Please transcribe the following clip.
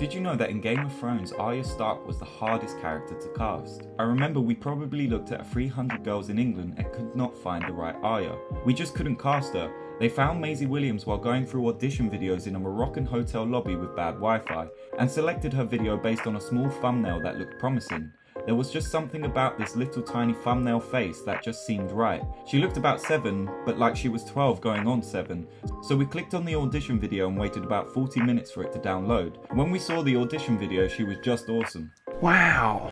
Did you know that in Game of Thrones, Arya Stark was the hardest character to cast? I remember we probably looked at 300 girls in England and could not find the right Arya. We just couldn't cast her. They found Maisie Williams while going through audition videos in a Moroccan hotel lobby with bad Wi-Fi, and selected her video based on a small thumbnail that looked promising. There was just something about this little tiny thumbnail face that just seemed right. She looked about 7, but like she was 12 going on 7. So we clicked on the audition video and waited about 40 minutes for it to download. When we saw the audition video, she was just awesome. Wow.